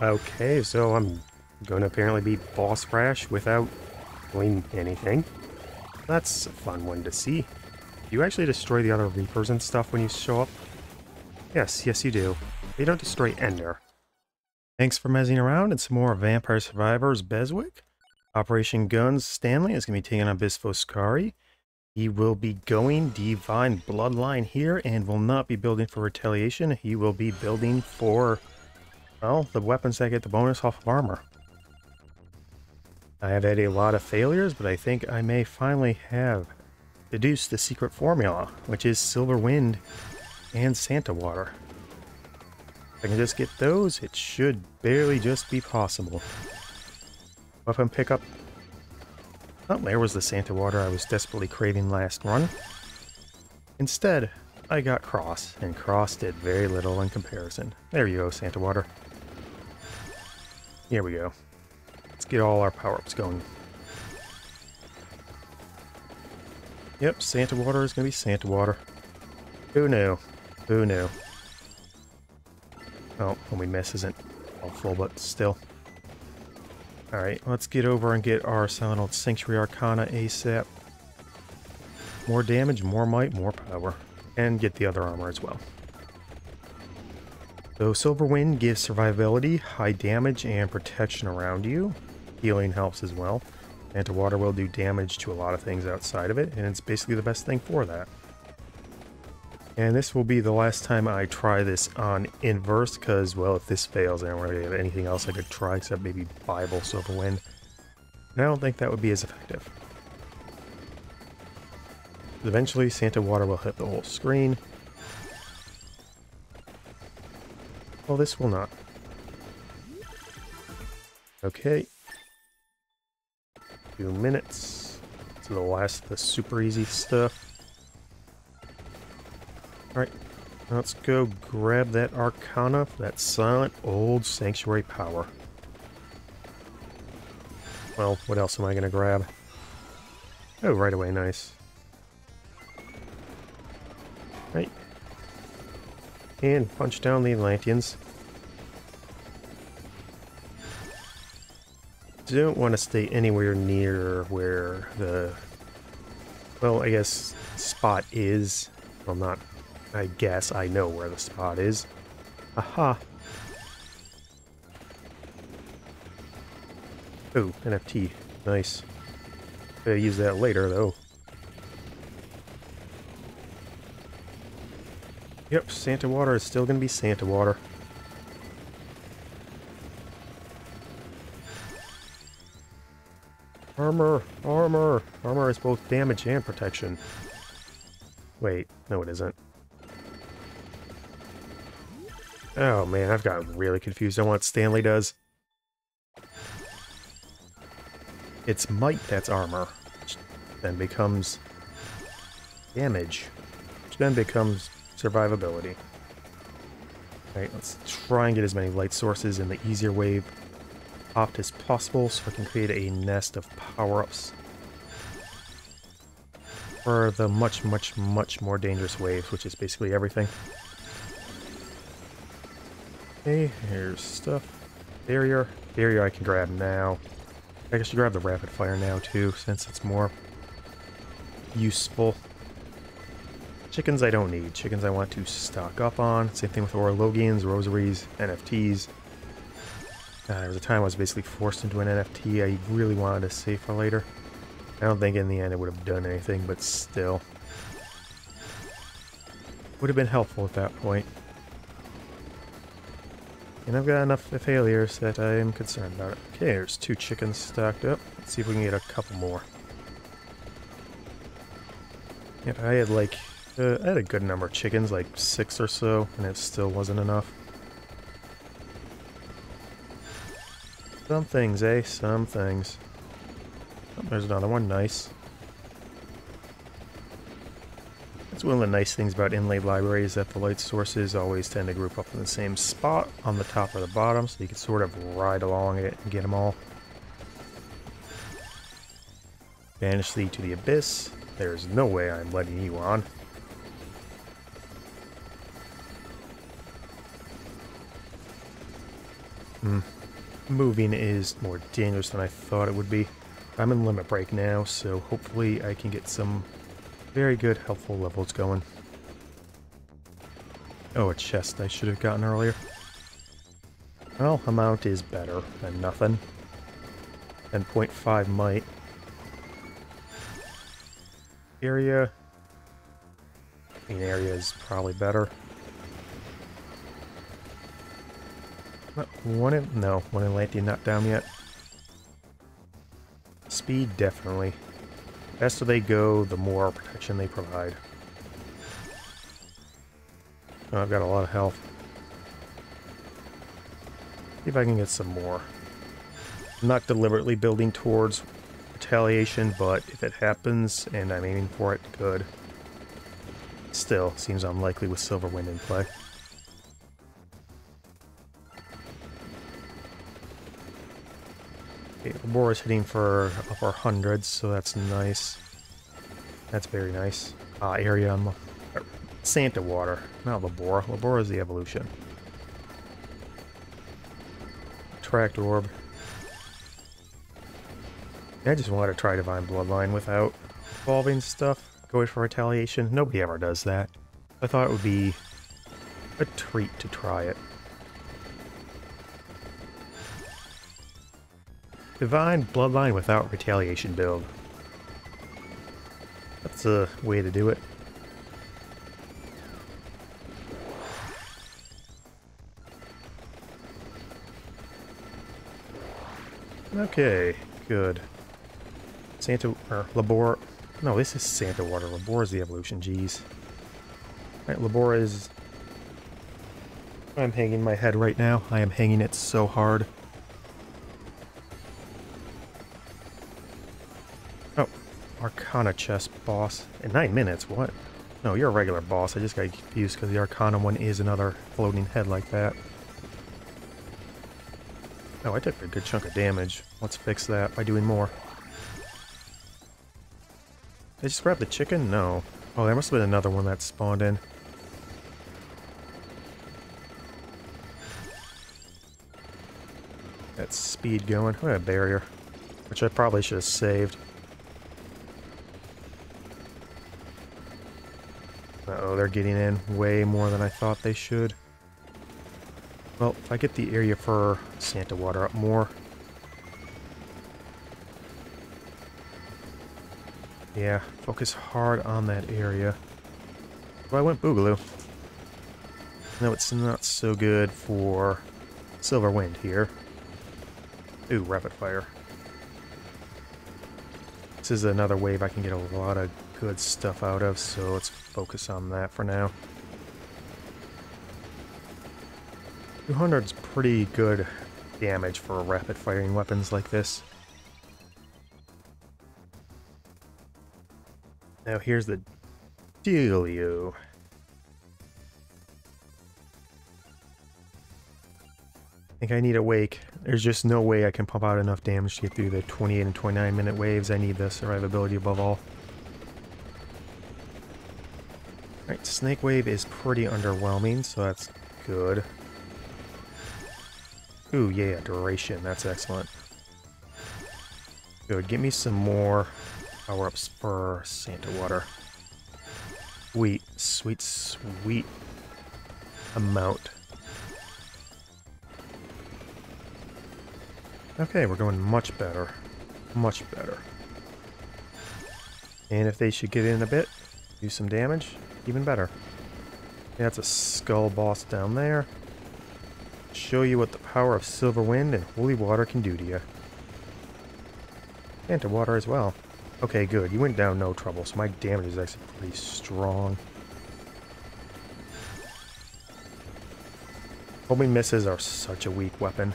Okay, so I'm going to apparently beat Boss Rash without doing anything. That's a fun one to see. Do you actually destroy the other Reapers and stuff when you show up? Yes, yes you do. They don't destroy Ender. Thanks for messing around and some more Vampire Survivors BESWEC. Operation Guns Stanley is going to be taking on Abyss Foscari. He will be going Divine Bloodline here and will not be building for Retaliation. He will be building for, well, the weapons that get the bonus off of armor. I have had a lot of failures, but I think I may finally have deduced the secret formula, which is Silver Wind and Santa Water. If I can just get those, it should barely just be possible. Weapon pickup. Oh, there was the Santa Water I was desperately craving last run. Instead, I got Cross, and Cross did very little in comparison. There you go, Santa Water. Here we go. Let's get all our power-ups going. Yep, Santa Water is going to be Santa Water. Who knew? Who knew? Oh, when we miss isn't helpful, but still. Alright, let's get over and get our Silent Sanctuary Arcana ASAP. More damage, more might, more power. And get the other armor as well. So Silver Wind gives survivability, high damage, and protection around you. Healing helps as well. Santa Water will do damage to a lot of things outside of it, and it's basically the best thing for that. And this will be the last time I try this on inverse, because, well, if this fails, I don't really have anything else I could try except maybe Bible Silverwind. And I don't think that would be as effective. Eventually, Santa Water will hit the whole screen. Well, this will not. Okay. Two minutes to the last the super easy stuff. Alright, let's go grab that Arcana that silent old Sanctuary power. Well, what else am I going to grab? Oh, right away, nice. Right. And punch down the Atlanteans. Don't want to stay anywhere near where the... Well, I guess spot is. Well, not I guess I know where the spot is. Aha! Oh, NFT. Nice. Gotta use that later, though. Yep, Santa Water is still gonna be Santa Water. Armor! Armor! Armor is both damage and protection. Wait, no it isn't. Oh man, I've gotten really confused on what Stanley does. It's might that's armor, which then becomes damage, which then becomes survivability. Alright, let's try and get as many light sources in the easier wave opt as possible so I can create a nest of power-ups for the much, much, much more dangerous waves, which is basically everything. Okay, here's stuff. Barrier. Barrier I can grab now. I guess you grab the rapid fire now too, since it's more useful. Chickens I don't need. Chickens I want to stock up on. Same thing with Orologions, Rosaries, NFTs. Uh, there was a time I was basically forced into an NFT I really wanted to save for later. I don't think in the end it would have done anything, but still. Would have been helpful at that point. And I've got enough failures that I am concerned about it. Okay, there's two chickens stocked up. Let's see if we can get a couple more. Yep, I had like, uh, I had a good number of chickens, like six or so, and it still wasn't enough. Some things, eh? Some things. Oh, there's another one, nice. That's one of the nice things about inlaid libraries that the light sources always tend to group up in the same spot on the top or the bottom, so you can sort of ride along it and get them all. Banish thee to the abyss. There's no way I'm letting you on. Mm, moving is more dangerous than I thought it would be. I'm in limit break now, so hopefully I can get some very good helpful levels going. Oh, a chest I should have gotten earlier. Well, amount is better than nothing. And 0.5 might. Area. I mean, area is probably better. One in, no, one Atlantean not down yet. Speed, definitely. The Faster they go, the more protection they provide. Oh, I've got a lot of health. See if I can get some more. I'm not deliberately building towards retaliation, but if it happens and I'm aiming for it, good. Still, seems unlikely with Silverwind in play. Okay, is hitting for upper hundreds, so that's nice. That's very nice. Uh, area Santa Water, not La Borra. Labora is the evolution. Tract Orb. I just wanted to try Divine Bloodline without evolving stuff, going for retaliation. Nobody ever does that. I thought it would be a treat to try it. Divine Bloodline without retaliation build. That's a way to do it. Okay, good. Santa, or Labor, no, this is Santa Water. Labor is the evolution, jeez. Alright, Labor is... I'm hanging my head right now. I am hanging it so hard. Arcana chest boss. In nine minutes, what? No, you're a regular boss. I just got confused because the Arcana one is another floating head like that. Oh, I took a good chunk of damage. Let's fix that by doing more. Did I just grab the chicken? No. Oh, there must have been another one that spawned in. That speed going. Oh, a barrier. Which I probably should have saved. Uh oh they're getting in way more than I thought they should. Well, if I get the area for Santa Water up more... Yeah, focus hard on that area. I went Boogaloo. No, it's not so good for Silver Wind here. Ooh, Rapid Fire. This is another wave I can get a lot of good stuff out of, so let's focus on that for now. 200 is pretty good damage for rapid firing weapons like this. Now here's the dealio. I think I need a wake. There's just no way I can pump out enough damage to get through the 28 and 29 minute waves. I need the survivability above all. Alright, Snake Wave is pretty underwhelming, so that's good. Ooh, yeah, duration. That's excellent. Good. Give me some more power-ups for Santa Water. Sweet, sweet, sweet amount. Okay, we're going much better. Much better. And if they should get in a bit, do some damage, even better. That's a skull boss down there show you what the power of Silver Wind and Holy Water can do to you. And to water as well. Okay, good. You went down no trouble, so my damage is actually pretty strong. Homing misses are such a weak weapon.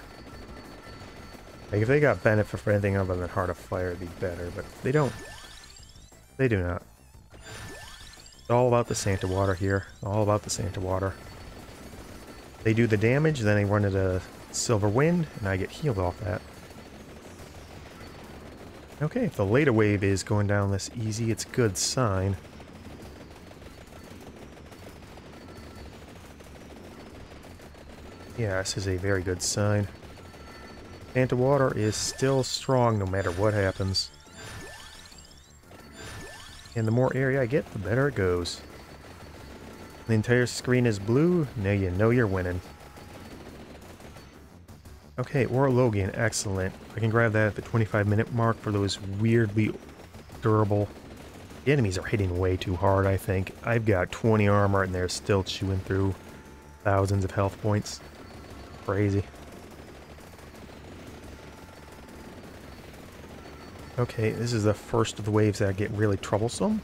Like, if they got benefit for anything other than Heart of Fire, it'd be better, but they don't. They do not. All about the Santa Water here. All about the Santa Water. They do the damage, then they run into Silver Wind, and I get healed off that. Okay, if the later wave is going down this easy, it's a good sign. Yeah, this is a very good sign. Santa Water is still strong no matter what happens. And the more area I get, the better it goes. The entire screen is blue, now you know you're winning. Okay, Orologion, excellent. I can grab that at the 25 minute mark for those weirdly durable... The enemies are hitting way too hard, I think. I've got 20 armor and they're still chewing through thousands of health points. Crazy. Okay, this is the first of the waves that get really troublesome.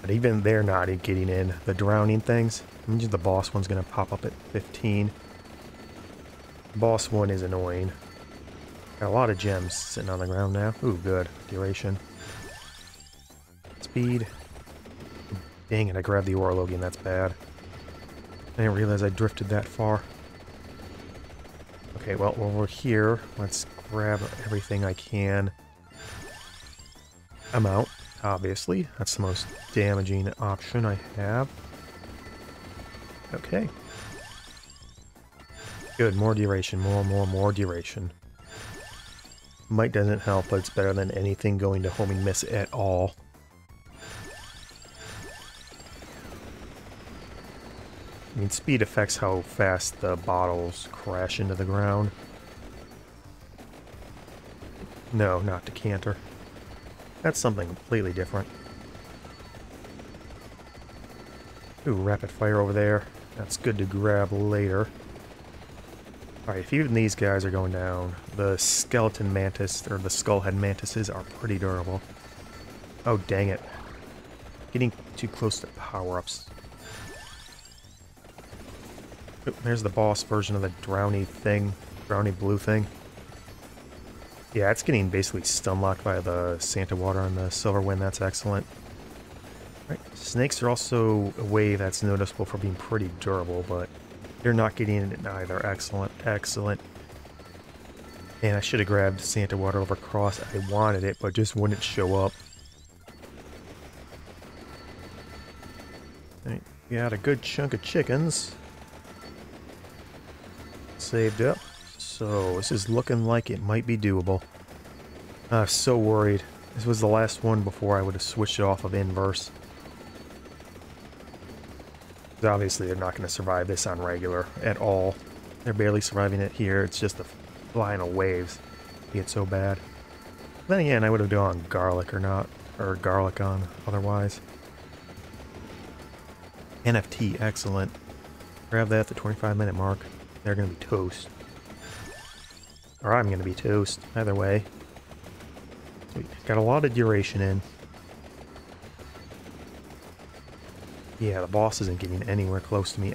But even they're not getting in. The drowning things. The boss one's going to pop up at 15. Boss one is annoying. Got a lot of gems sitting on the ground now. Ooh, good. Duration. Speed. Dang it, I grabbed the Orologion. That's bad. I didn't realize I drifted that far. Okay, well, while we're here, let's grab everything I can. I'm out, obviously. That's the most damaging option I have. Okay. Good, more duration, more, more, more duration. Might doesn't help, but it's better than anything going to homing miss at all. I mean, speed affects how fast the bottles crash into the ground. No, not decanter. That's something completely different. Ooh, rapid fire over there. That's good to grab later. Alright, if even these guys are going down, the skeleton mantis, or the skullhead mantises, are pretty durable. Oh, dang it. Getting too close to power-ups. there's the boss version of the drowny thing, drowny blue thing. Yeah, it's getting basically stun locked by the Santa Water and the Silver Wind. That's excellent. Right. Snakes are also a wave that's noticeable for being pretty durable, but they're not getting it either. Excellent, excellent. And I should have grabbed Santa Water over Cross. I wanted it, but just wouldn't show up. Right. Got a good chunk of chickens. Saved up. So, this is looking like it might be doable. I'm so worried. This was the last one before I would have switched off of inverse. Obviously, they're not going to survive this on regular at all. They're barely surviving it here. It's just the of waves get so bad. Then again, I would have gone garlic or not, or garlic on otherwise. NFT, excellent. Grab that at the 25 minute mark. They're going to be toast. Or I'm going to be toast. Either way. We got a lot of duration in. Yeah, the boss isn't getting anywhere close to me.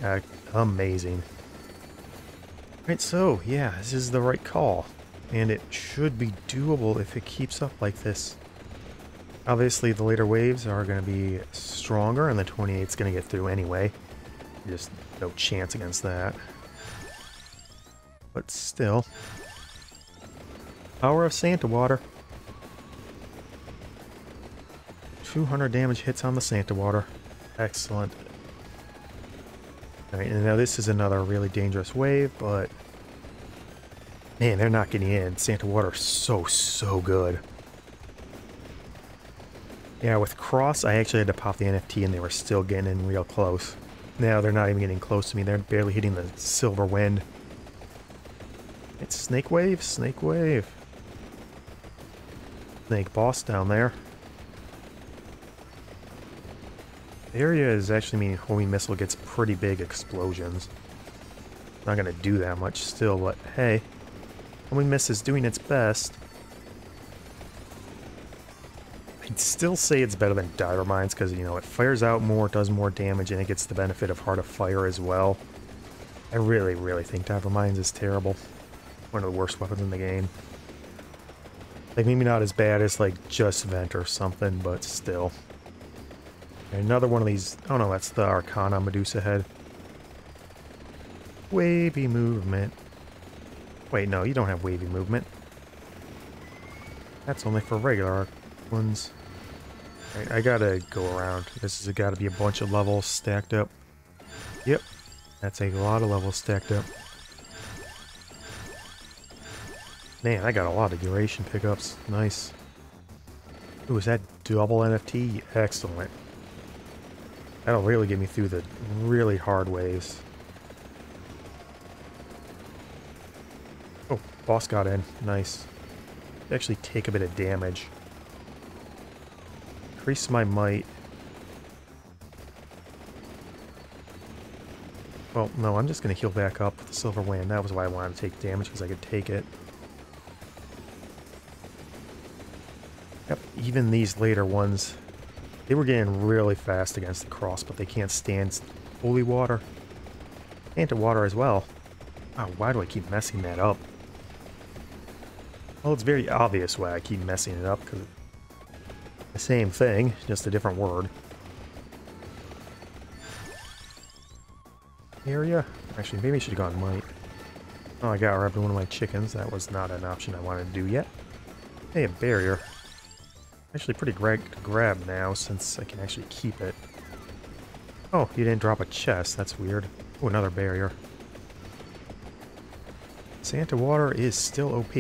Amazing. Right, so, yeah, this is the right call. And it should be doable if it keeps up like this. Obviously, the later waves are going to be stronger, and the 28's going to get through anyway. Just no chance against that. But still, Power of Santa Water. 200 damage hits on the Santa Water. Excellent. Alright, and now this is another really dangerous wave, but... Man, they're not getting in. Santa Water so, so good. Yeah, with Cross, I actually had to pop the NFT and they were still getting in real close. Now they're not even getting close to me. They're barely hitting the Silver Wind. It's Snake Wave? Snake Wave. Snake boss down there. The area is actually meaning homing missile gets pretty big explosions. Not gonna do that much still, but hey. Homing miss is doing its best. I'd still say it's better than Diver Mines because, you know, it fires out more, does more damage, and it gets the benefit of Heart of Fire as well. I really, really think Diver Mines is terrible. One of the worst weapons in the game. Like, maybe not as bad as, like, Just Vent or something, but still. Another one of these... Oh, no, that's the Arcana Medusa head. Wavy movement. Wait, no, you don't have wavy movement. That's only for regular ones. Right, I gotta go around. This has gotta be a bunch of levels stacked up. Yep, that's a lot of levels stacked up. Man, I got a lot of duration pickups. Nice. Ooh, is that double NFT? Excellent. That'll really get me through the really hard waves. Oh, boss got in. Nice. Actually take a bit of damage. Increase my might. Well, no, I'm just going to heal back up with the Silver Wind. That was why I wanted to take damage, because I could take it. Even these later ones, they were getting really fast against the cross, but they can't stand holy water. And to water as well. Why do I keep messing that up? Well, it's very obvious why I keep messing it up, because the same thing, just a different word. area? Actually, maybe I should have gone might. Oh, I got rid one of my chickens. That was not an option I wanted to do yet. Hey, a barrier. Actually pretty great to grab now, since I can actually keep it. Oh, you didn't drop a chest. That's weird. Oh, another barrier. Santa Water is still OP.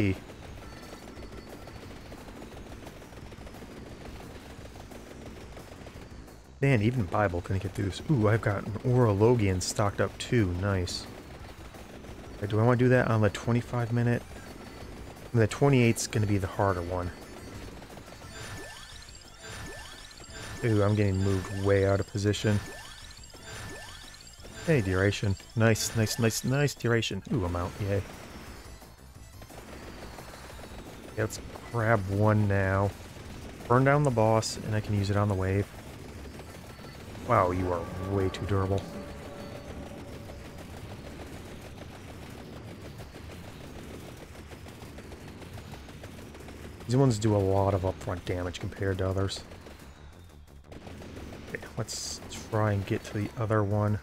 Man, even Bible couldn't get through this. Ooh, I've got an Orologion stocked up too. Nice. Right, do I want to do that on the 25 minute? The 28's going to be the harder one. Ooh, I'm getting moved way out of position. Hey, duration. Nice, nice, nice, nice duration. Ooh, I'm out. yay. Yeah, let's grab one now. Burn down the boss, and I can use it on the wave. Wow, you are way too durable. These ones do a lot of upfront damage compared to others. Let's try and get to the other one.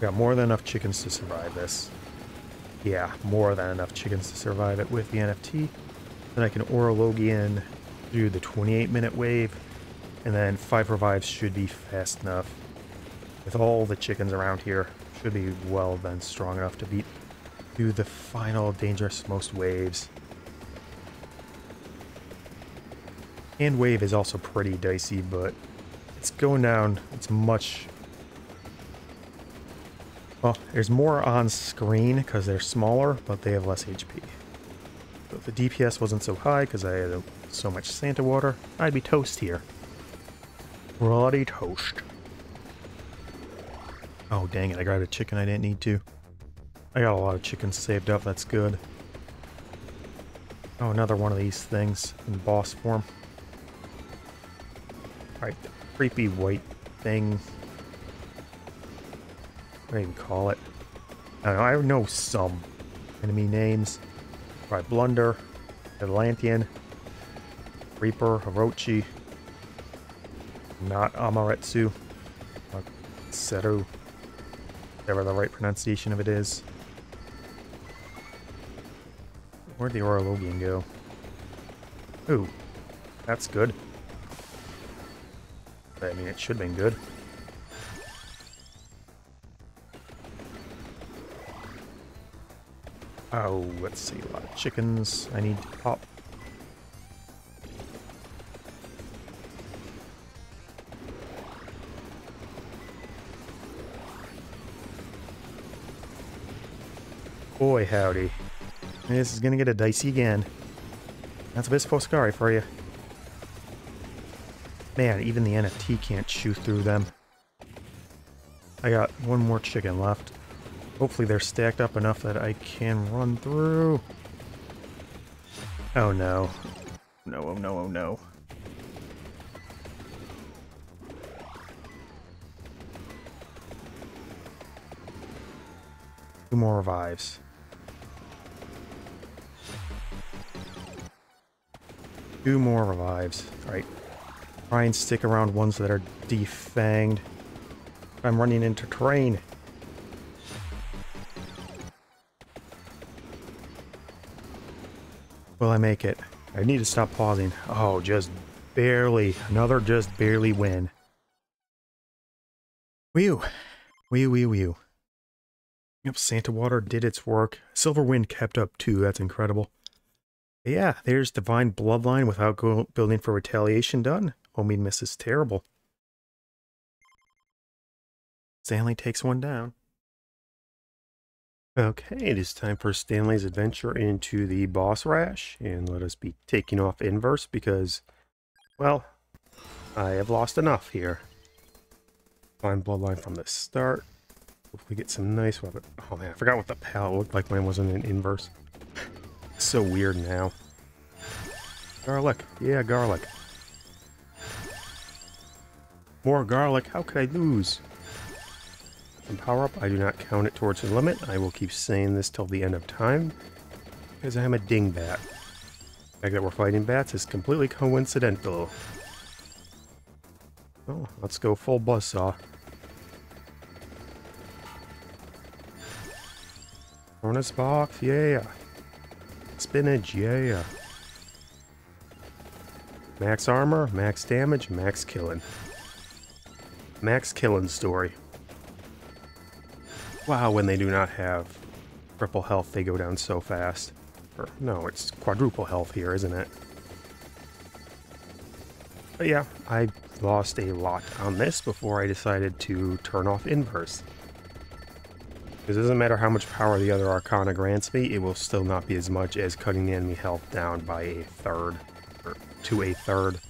Got more than enough chickens to survive this. Yeah, more than enough chickens to survive it with the NFT. Then I can Orologion do the 28 minute wave, and then 5 revives should be fast enough. With all the chickens around here, should be well then strong enough to beat do the final dangerous most waves. And wave is also pretty dicey, but it's going down. It's much... Well, there's more on screen because they're smaller, but they have less HP. So if the DPS wasn't so high because I had so much Santa water, I'd be toast here. Bloody toast. Oh, dang it. I grabbed a chicken I didn't need to. I got a lot of chickens saved up. That's good. Oh, another one of these things in boss form. Alright, creepy white thing. What do you even call it? I don't know. I know some enemy names. Right, Blunder, Atlantean, Reaper, Orochi, not Amaretsu, Seru, whatever the right pronunciation of it is. Where'd the Orologion go? Ooh, that's good. I mean, it should have been good. Oh, let's see, a lot of chickens I need to pop. Boy, howdy. This is gonna get a dicey again. That's Abyss Foscari for you. Man, even the NFT can't chew through them. I got one more chicken left. Hopefully they're stacked up enough that I can run through. Oh no. No, oh no, oh no. Two more revives. Two more revives. Alright. Try and stick around ones that are defanged. I'm running into terrain. Will I make it? I need to stop pausing. Oh, just barely. Another just barely win. Whew. Wee wee wee. Yep, Santa Water did its work. Silver Wind kept up too. That's incredible. But yeah, there's Divine Bloodline without go- building for retaliation done. Homing miss is terrible. Stanley takes one down. Okay, it is time for Stanley's adventure into the boss rash, and let us be taking off inverse because, well, I have lost enough here. Find bloodline from the start. Hopefully get some nice weapon. Oh man, I forgot what the palette looked like when it wasn't in inverse. So weird now. Garlic. Yeah, garlic. More garlic. How could I lose? And power up, I do not count it towards the limit. I will keep saying this till the end of time. Because I am a dingbat. The fact that we're fighting bats is completely coincidental. Oh, let's go full buzzsaw. Furnace box, yeah. Spinach, yeah. Max armor, max damage, max killing. Max killing story. Wow, when they do not have triple health, they go down so fast. Or, no, it's quadruple health here, isn't it? But yeah, I lost a lot on this before I decided to turn off inverse. Because it doesn't matter how much power the other Arcana grants me, it will still not be as much as cutting the enemy health down by a third, or to a third.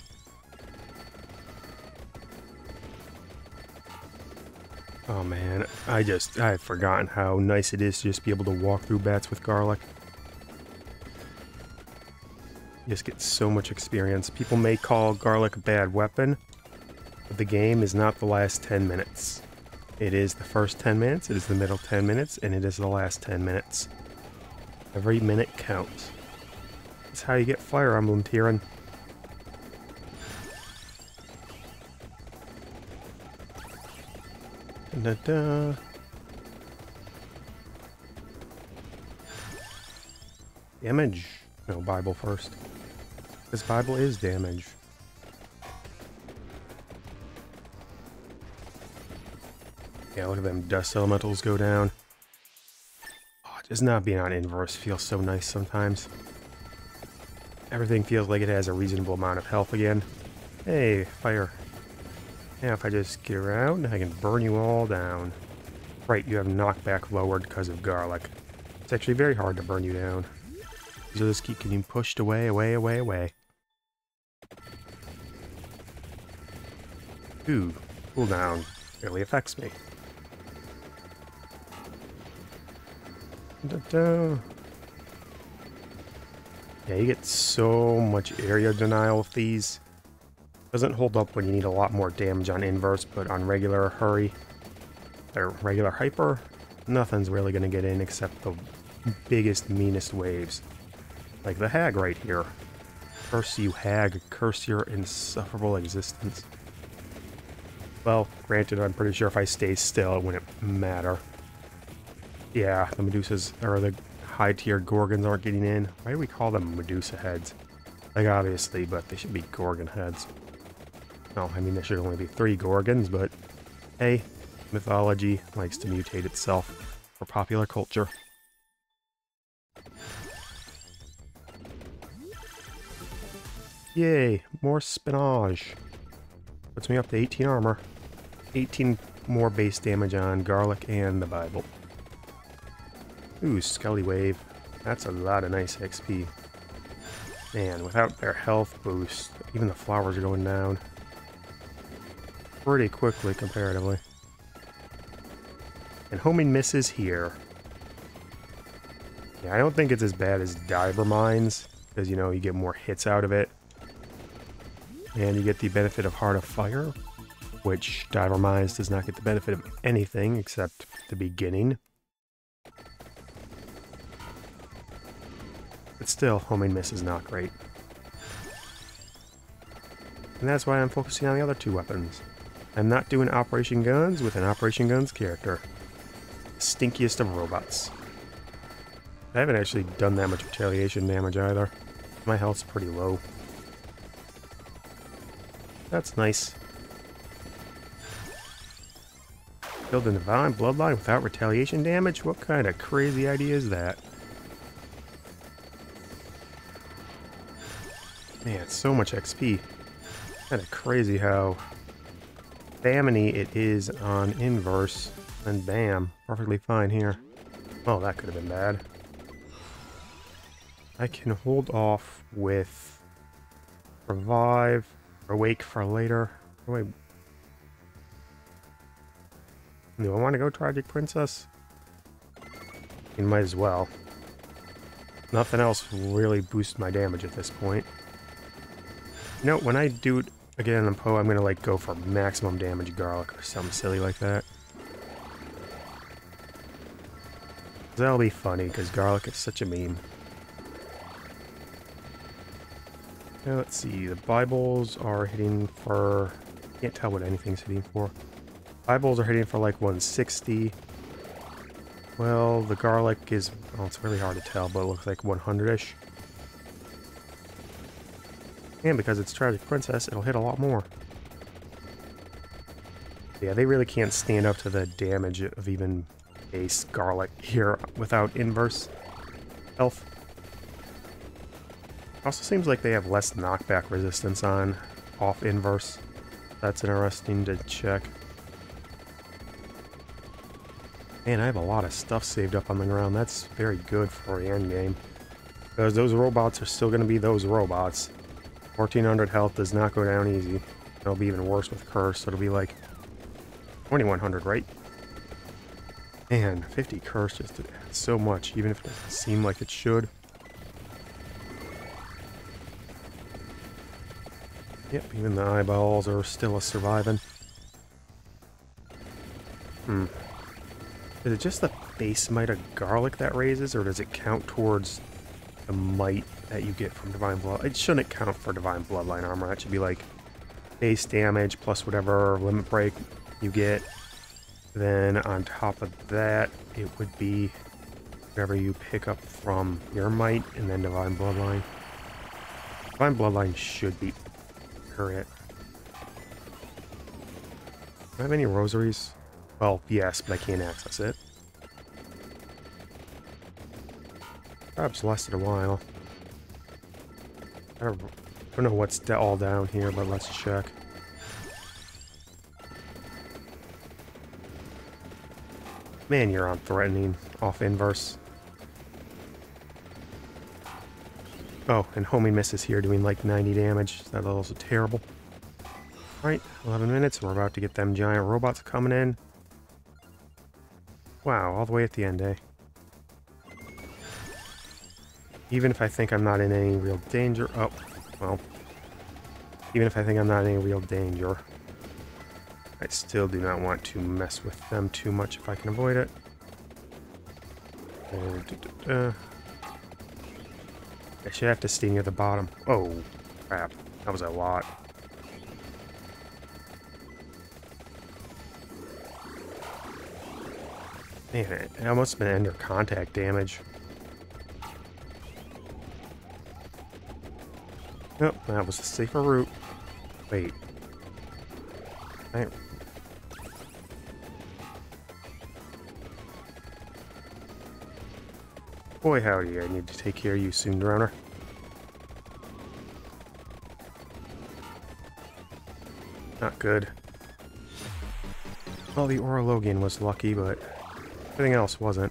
Oh man, I just, I've forgotten how nice it is to just be able to walk through bats with garlic. You just get so much experience. People may call garlic a bad weapon, but the game is not the last 10 minutes. It is the first 10 minutes, it is the middle 10 minutes, and it is the last 10 minutes. Every minute counts. That's how you get Fire Emblem Tyrion. Da -da. Damage. No, Bible first. This Bible is damage. Yeah, look at them dust elementals go down. Oh, just not being on inverse feels so nice sometimes. Everything feels like it has a reasonable amount of health again. Hey, fire. Yeah, if I just get around, I can burn you all down. Right, you have knockback lowered because of garlic. It's actually very hard to burn you down. You'll just keep getting pushed away, away, away, away. Ooh, cooldown really affects me. Da -da. Yeah, you get so much area denial with these. Doesn't hold up when you need a lot more damage on inverse, but on regular hurry, or regular hyper, nothing's really going to get in except the biggest, meanest waves. Like the hag right here. Curse you, hag. Curse your insufferable existence. Well, granted, I'm pretty sure if I stay still, it wouldn't matter. Yeah, the Medusas, or the high-tier Gorgons aren't getting in. Why do we call them Medusa heads? Like, obviously, but they should be Gorgon heads. No, I mean, there should only be three Gorgons, but hey, mythology likes to mutate itself for popular culture. Yay, more spinach. Puts me up to 18 armor. 18 more base damage on Garlic and the Bible. Ooh, Skelly Wave. That's a lot of nice XP. Man, without their health boost, even the flowers are going down. Pretty quickly, comparatively. And homing misses here. Yeah, I don't think it's as bad as Diver Mines, because, you know, you get more hits out of it. And you get the benefit of Heart of Fire, which Diver Mines does not get the benefit of anything except the beginning. But still, homing miss is not great. And that's why I'm focusing on the other two weapons. I'm not doing Operation Guns with an Operation Guns character. Stinkiest of robots. I haven't actually done that much retaliation damage either. My health's pretty low. That's nice. Build a divine bloodline without retaliation damage? What kind of crazy idea is that? Man, so much XP. Kind of crazy how faminy it is on inverse. And bam, perfectly fine here. Oh, that could have been bad. I can hold off with revive or wake for later. Oh, wait. Do I want to go Tragic Princess? You might as well. Nothing else really boosts my damage at this point. You know, when I do it again I'm going to like go for maximum damage garlic or something silly like that. That'll be funny, because garlic is such a meme. Now, let's see, the Bibles are hitting for... Can't tell what anything's hitting for. Bibles are hitting for like 160. Well, the garlic is... Oh, it's really hard to tell, but it looks like 100-ish. And because it's Tragic Princess, it'll hit a lot more. Yeah, they really can't stand up to the damage of even base garlic here without inverse health. Also seems like they have less knockback resistance on off inverse. That's interesting to check. Man, I have a lot of stuff saved up on the ground. That's very good for the end game. Because those robots are still going to be those robots. 1400 health does not go down easy. It'll be even worse with Curse. It'll be like 2100, right? Man, 50 curse just did so much, even if it doesn't seem like it should. Yep, even the eyeballs are still a surviving. Hmm. Is it just the base might of garlic that raises, or does it count towards the might that you get from Divine Blood? It shouldn't count for Divine Bloodline armor. That should be like base damage plus whatever limit break you get then on top of that, it would be whatever you pick up from your might and then Divine Bloodline. Divine Bloodline should be current. Do I have any rosaries? Well, yes, but I can't access it. Perhaps lasted a while. I don't, know what's all down here, but let's check. Man, you're on threatening off inverse. Oh, and homing misses here doing like 90 damage. That also terrible. Alright, 11 minutes. We're about to get them giant robots coming in. Wow, all the way at the end, eh? Even if I think I'm not in any real danger... Oh, well. Even if I think I'm not in any real danger, I still do not want to mess with them too much if I can avoid it. Uh, uh, I should have to stay near the bottom. Oh, crap. That was a lot. Man, it almost been under contact damage. Nope, that was a safer route. Wait. I Boy howdy, I need to take care of you soon, Drowner. Not good. Well, the Orologion was lucky, but everything else wasn't.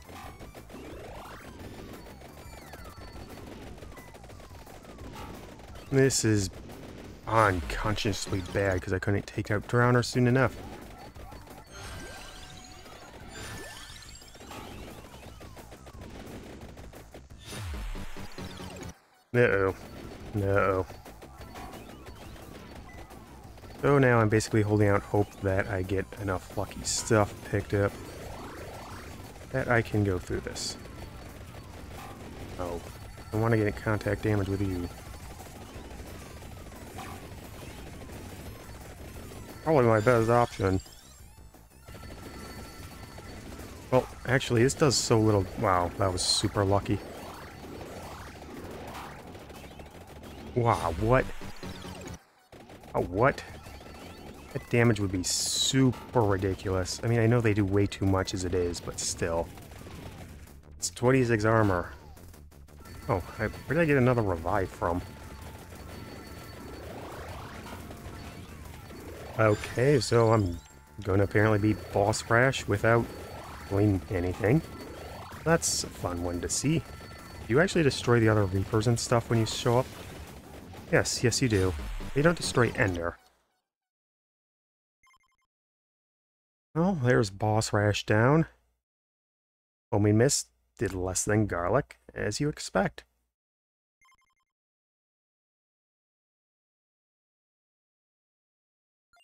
This is unconsciously bad because I couldn't take out Drowner soon enough. Uh-oh. No. So now I'm basically holding out hope that I get enough lucky stuff picked up that I can go through this. Oh. I want to get contact damage with you. Probably my best option. Well, actually, this does so little... Wow, that was super lucky. Wow, what? Oh, what? That damage would be super ridiculous. I mean, I know they do way too much as it is, but still. It's 26 armor. Oh, where did I get another revive from? Okay, so I'm going to apparently be Boss Rash without doing anything. That's a fun one to see. Do you actually destroy the other Reapers and stuff when you show up? Yes, yes you do. They don't destroy Ender. Well, there's Boss Rash down. Homing Miss did less than Garlic, as you expect.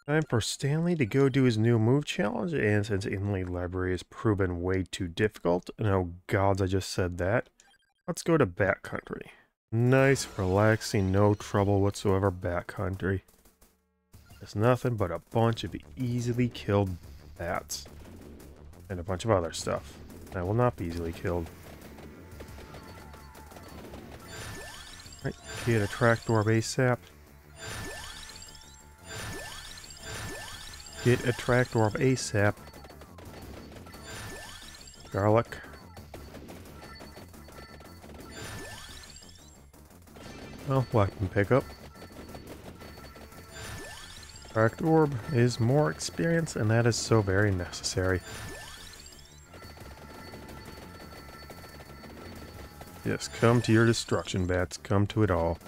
Time for Stanley to go do his new move challenge, and since Inlaid Library has proven way too difficult, and oh gods I just said that, let's go to Bat Country. Nice, relaxing, no trouble whatsoever Bat Country. There's nothing but a bunch of easily killed bats. And a bunch of other stuff. That will not be easily killed. Right, get a trapdoor ASAP. Get a trapdoor ASAP. Garlic. Oh, well, weapon pickup. Cracked Orb is more experience, and that is so very necessary. Yes, come to your destruction, bats. Come to it all.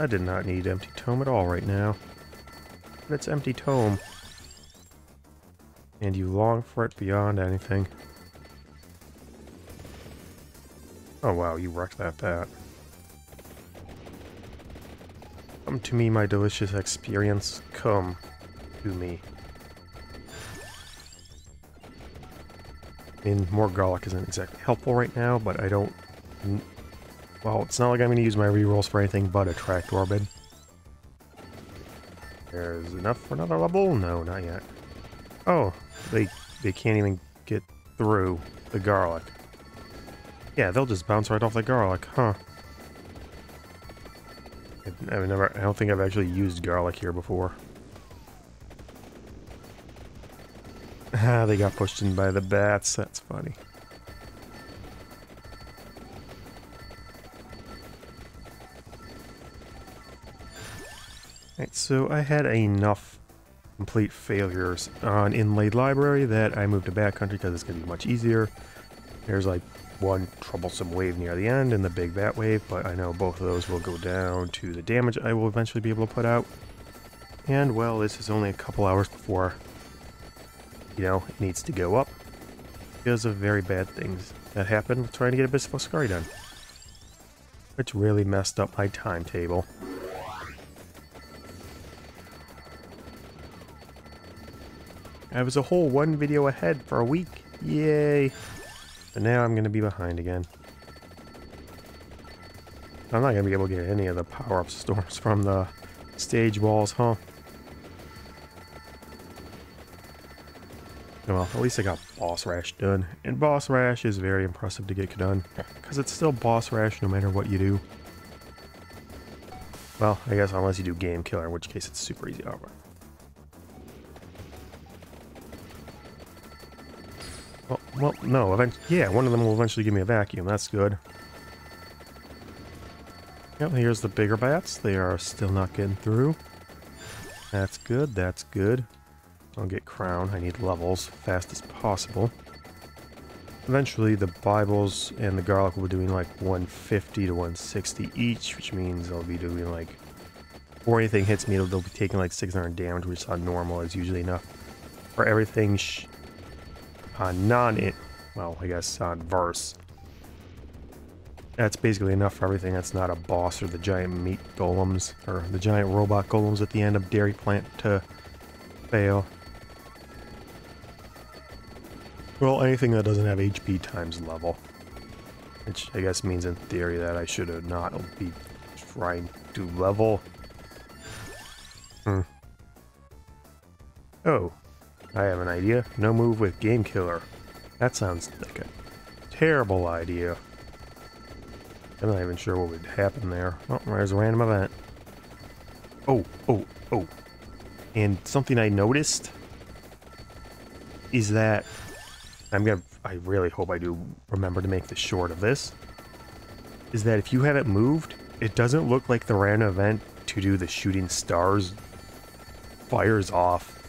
I did not need Empty Tome at all right now. But it's Empty Tome. And you long for it beyond anything. Oh wow, you wrecked that bat. Come to me, my delicious experience. Come to me. Mean, more garlic isn't exactly helpful right now, but I don't... Well, it's not like I'm going to use my rerolls for anything but Attract Orbit. There's enough for another level? No, not yet. Oh, they, they can't even get through the garlic. Yeah, they'll just bounce right off the garlic, huh? I've never, I don't think I've actually used garlic here before. Ah, they got pushed in by the bats. That's funny. Right, so I had enough complete failures on Inlaid Library that I moved to Bat Country because it's going to be much easier. There's like one troublesome wave near the end and the big bat wave, but I know both of those will go down to the damage I will eventually be able to put out. And, well, this is only a couple hours before, you know, it needs to go up because of very bad things that happened trying to get a Abyss Foscari done. Which really messed up my timetable. I was a whole one video ahead for a week. Yay! But now I'm going to be behind again. I'm not going to be able to get any of the power-up storms from the stage walls, huh? Oh, well, at least I got Boss Rash done. And Boss Rash is very impressive to get done. Because it's still Boss Rash no matter what you do. Well, I guess unless you do Game Killer, in which case it's super easy. Alright. Well, no, eventually, yeah, one of them will eventually give me a vacuum. That's good. Yep, here's the bigger bats. They are still not getting through. That's good, that's good. I'll get crown. I need levels fast as possible. Eventually, the Bibles and the garlic will be doing like 150 to 160 each, which means I'll be doing like... Before anything hits me, they'll be taking like 600 damage, which on normal is usually enough for everything on non-it, well, I guess on verse. That's basically enough for everything that's not a boss or the giant meat golems, or the giant robot golems at the end of Dairy Plant to fail. Well, anything that doesn't have HP times level. Which I guess means in theory that I should have not be trying to level. Hmm. Oh, I have an idea. No move with Game Killer. That sounds like a terrible idea. I'm not even sure what would happen there. Oh, there's a random event. Oh, oh, oh. And something I noticed is that I'm gonna I really hope I do remember to make the short of this. Is that if you have it moved, it doesn't look like the random event to do the shooting stars fires off.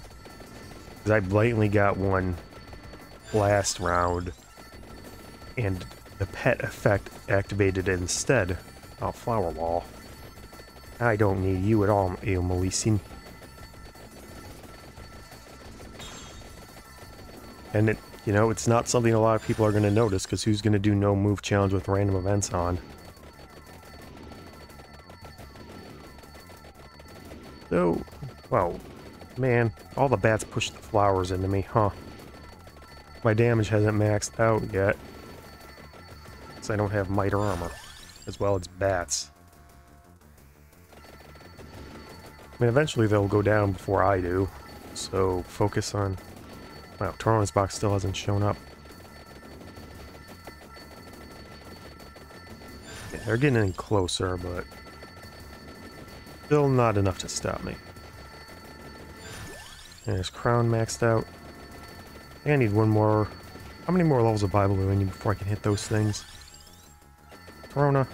Because I blatantly got one last round and the pet effect activated instead. Oh, flower wall. I don't need you at all, Eomalisin. And it, you know, it's not something a lot of people are going to notice because who's going to do no move challenge with random events on? So, well, man, all the bats push the flowers into me, huh? My damage hasn't maxed out yet. So I don't have might or armor, as well as bats. I mean, eventually they'll go down before I do, so focus on Wow, Torrent's box still hasn't shown up. Yeah, they're getting in closer, but still not enough to stop me. There's Crown maxed out. I, I need one more... How many more levels of Bible do I need before I can hit those things? Torrona.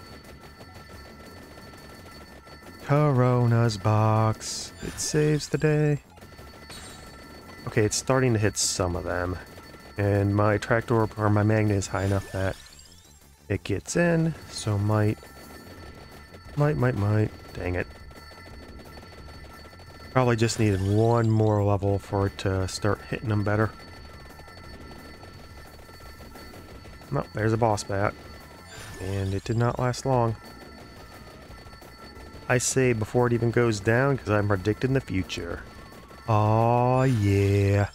Torrona's box. It saves the day. Okay, it's starting to hit some of them. And my tractor or my magnet is high enough that it gets in, so might, might, might, might, dang it. Probably just needed one more level for it to start hitting them better. No, there's a boss bat. And it did not last long. I say before it even goes down because I'm predicting the future. Oh yeah.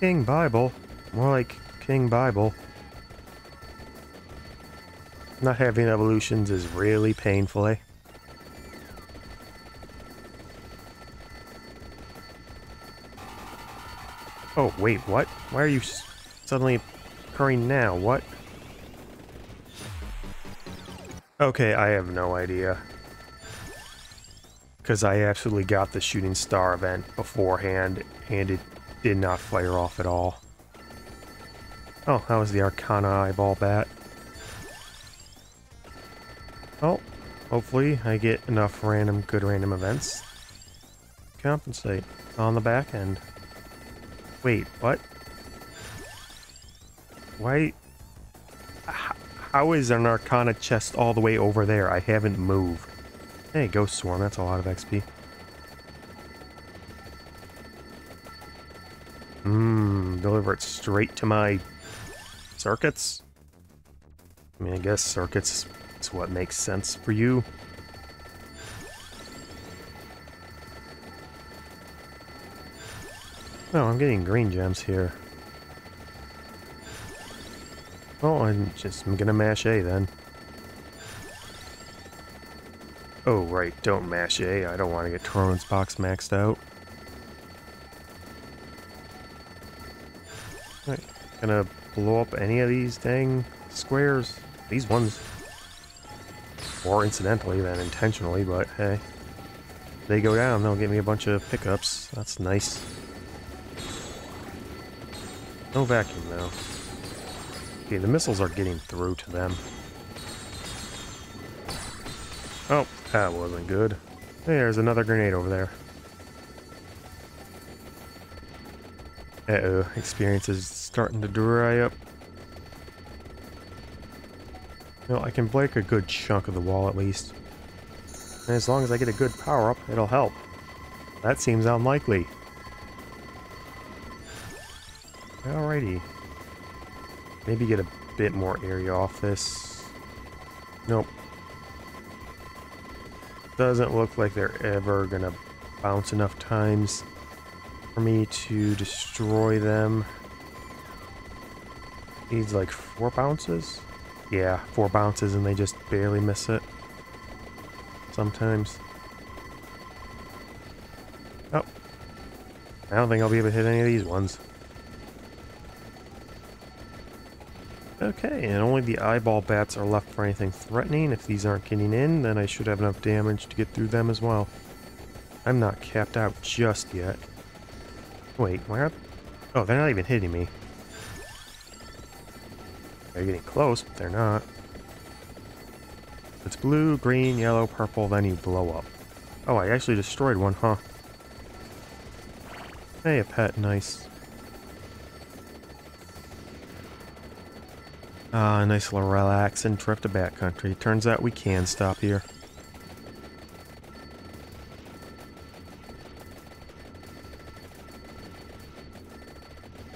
King Bible. More like King Bible. Not having evolutions is really painful, eh? Oh, wait, what? Why are you suddenly occurring now? What? Okay, I have no idea because I absolutely got the shooting star event beforehand and it did not fire off at all. Oh, that was the Arcana eyeball bat. Oh, hopefully I get enough random good random events. Compensate on the back end. Wait, what? Why? How is an Arcana chest all the way over there? I haven't moved. Hey, Ghost Swarm, that's a lot of XP. Mmm, deliver it straight to my circuits? I mean, I guess circuits is what makes sense for you. Oh, I'm getting green gems here. Oh, I'm just I'm gonna mash A then. Oh, right, don't mash A. I don't want to get Torrent's box maxed out. Right, gonna blow up any of these dang squares. These ones. More incidentally than intentionally, but hey. they go down, they'll give me a bunch of pickups. That's nice. No vacuum, though. Okay, the missiles are getting through to them. Oh, that wasn't good. There's another grenade over there. Uh-oh, experience is starting to dry up. Well, I can break a good chunk of the wall at least. And as long as I get a good power-up, it'll help. That seems unlikely. Alrighty. Maybe get a bit more area off this. Nope, doesn't look like they're ever gonna bounce enough times for me to destroy them. Needs like four bounces? Yeah, four bounces and they just barely miss it. Sometimes. Oh. I don't think I'll be able to hit any of these ones. Okay, and only the eyeball bats are left for anything threatening. If these aren't getting in, then I should have enough damage to get through them as well. I'm not capped out just yet. Wait, why aren't... Oh, they're not even hitting me. They're getting close, but they're not. It's blue, green, yellow, purple, then you blow up. Oh, I actually destroyed one, huh? Hey, a pet, nice. Ah, nice little relaxing trip to Bat Country. Turns out we can stop here.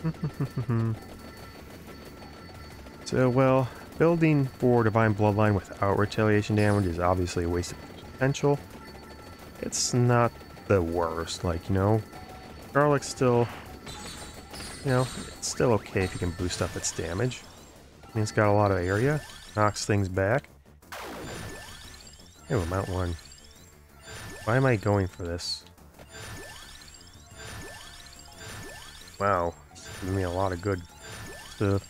so, well, building for Divine Bloodline without retaliation damage is obviously a waste of potential. It's not the worst, like, you know, Garlic's still, you know, it's still okay if you can boost up its damage. Mean, it's got a lot of area, knocks things back. Hey, Mount 1. Why am I going for this? Wow, giving me a lot of good stuff.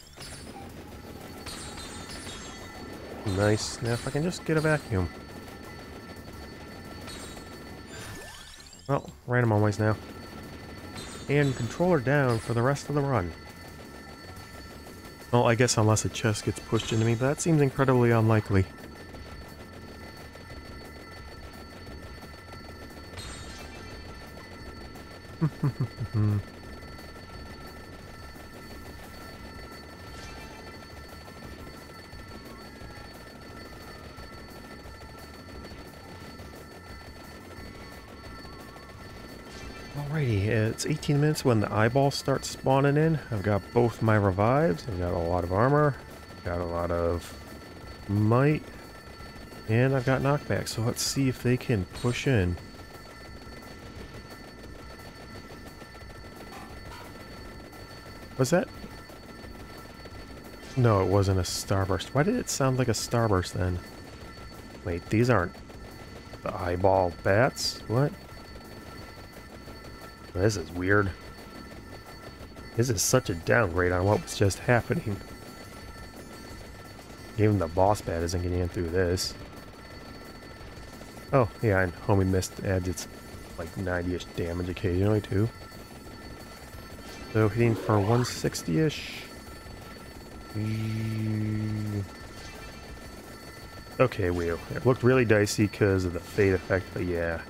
Nice. Now if I can just get a vacuum. Well, random always now. And controller down for the rest of the run. Well, I guess unless a chest gets pushed into me, but that seems incredibly unlikely. It's 18 minutes when the eyeballs start spawning in. I've got both my revives, I've got a lot of armor, got a lot of might, and I've got knockback, so let's see if they can push in. Was that? No, it wasn't a starburst. Why did it sound like a starburst then? Wait, these aren't the eyeball bats? What? This is weird. This is such a downgrade on what was just happening. Even the boss bat isn't getting in through this. Oh, yeah, and Homing Miss adds its like 90-ish damage occasionally too. So hitting for 160-ish. Okay, wheel. It looked really dicey because of the fade effect, but yeah.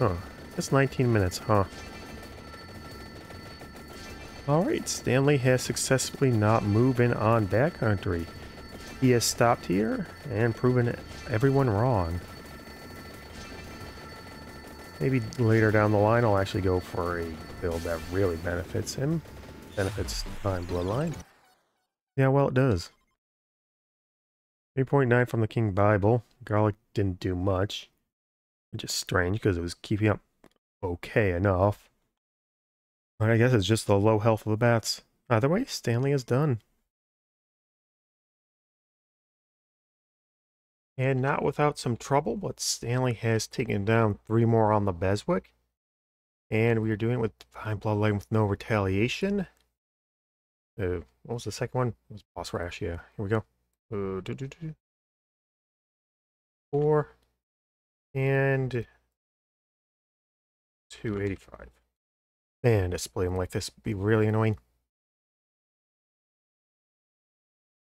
Oh, just 19 minutes, huh? Alright, Stanley has successfully not moving on Bat Country. He has stopped here and proven everyone wrong. Maybe later down the line I'll actually go for a build that really benefits him. Benefits Divine Bloodline. Yeah, well it does. 3.9 from the King Bible. Garlic didn't do much. Which is strange because it was keeping up okay enough. But I guess it's just the low health of the bats. Either way, Stanley is done. And not without some trouble, but Stanley has taken down three more on the BESWEC. And we are doing it with Divine Bloodline with no retaliation. Uh, what was the second one? It was Boss Rash, yeah. Here we go. Uh, doo -doo -doo. Four. And 285. Man, display them like this would be really annoying.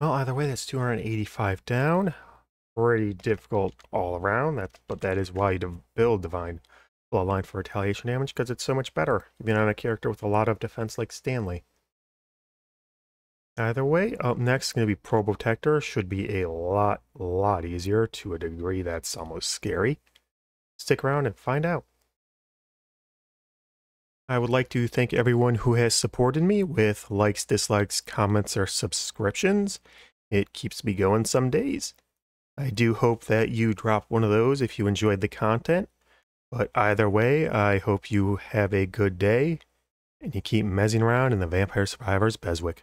Well, either way, that's 285 down. Pretty difficult all around, That, but that is why you build Divine Bloodline for retaliation damage, because it's so much better, even on a character with a lot of defense like Stanley. Either way, up next is going to be Probotector. Should be a lot, lot easier to a degree that's almost scary. Stick around and find out. I would like to thank everyone who has supported me with likes, dislikes, comments, or subscriptions. It keeps me going some days. I do hope that you drop one of those if you enjoyed the content. But either way, I hope you have a good day and you keep mezzying around in the Vampire Survivors BESWEC.